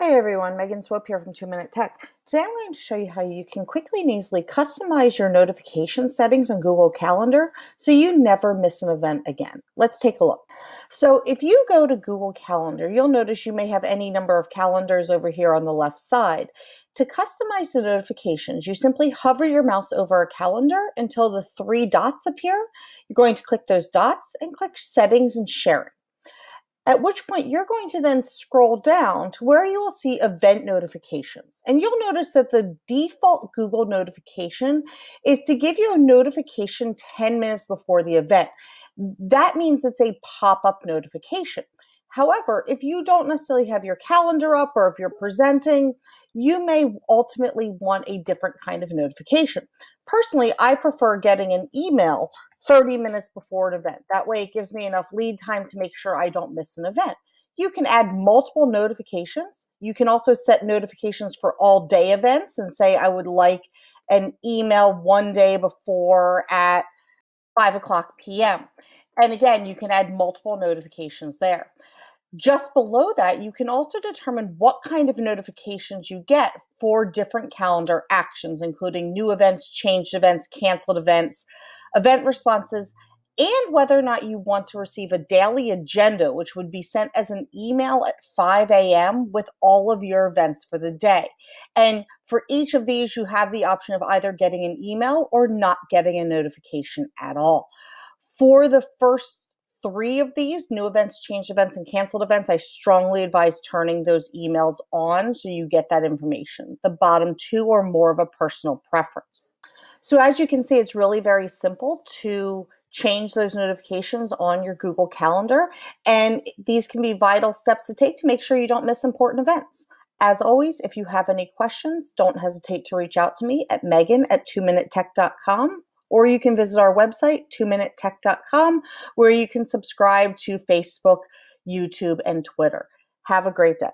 Hi everyone, Megan Swope here from 2 Minute Tech. Today I'm going to show you how you can quickly and easily customize your notification settings on Google Calendar so you never miss an event again. Let's take a look. So if you go to Google Calendar, you'll notice you may have any number of calendars over here on the left side. To customize the notifications, you simply hover your mouse over a calendar until the three dots appear. You're going to click those dots and click Settings and Sharing at which point you're going to then scroll down to where you will see event notifications. And you'll notice that the default Google notification is to give you a notification 10 minutes before the event. That means it's a pop up notification. However, if you don't necessarily have your calendar up or if you're presenting, you may ultimately want a different kind of notification. Personally, I prefer getting an email 30 minutes before an event. That way, it gives me enough lead time to make sure I don't miss an event. You can add multiple notifications. You can also set notifications for all day events and say, I would like an email one day before at 5 o'clock p.m. And again, you can add multiple notifications there. Just below that, you can also determine what kind of notifications you get for different calendar actions, including new events, changed events, canceled events, event responses, and whether or not you want to receive a daily agenda, which would be sent as an email at 5 a.m. with all of your events for the day. And for each of these, you have the option of either getting an email or not getting a notification at all. For the first three of these new events, changed events, and canceled events, I strongly advise turning those emails on so you get that information. The bottom two are more of a personal preference. So, as you can see, it's really very simple to change those notifications on your Google Calendar. And these can be vital steps to take to make sure you don't miss important events. As always, if you have any questions, don't hesitate to reach out to me at megan at 2minutetech.com or you can visit our website, 2minutetech.com, where you can subscribe to Facebook, YouTube, and Twitter. Have a great day.